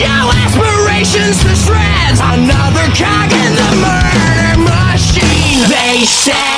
your aspirations to shreds. Another cog in the murder machine. They say